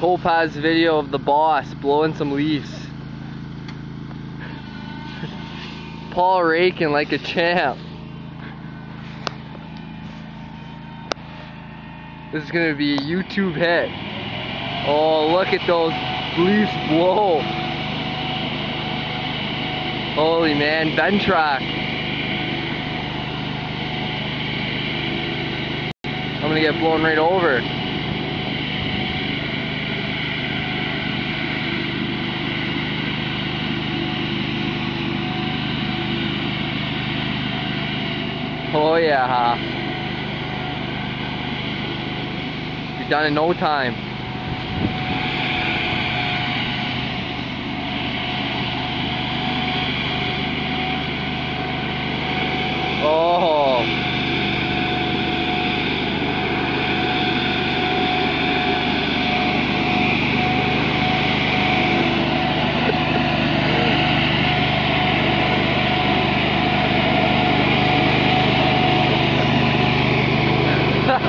Topaz video of the boss blowing some leaves. Paul raking like a champ. This is gonna be a YouTube hit. Oh, look at those leaves blow. Holy man, Ventrac. I'm gonna get blown right over. Oh yeah. You're done in no time.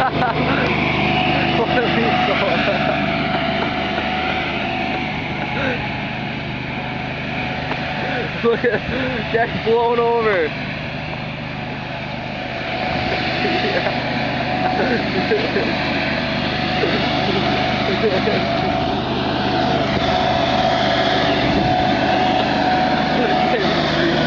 Look at Jack's blown over. Yeah.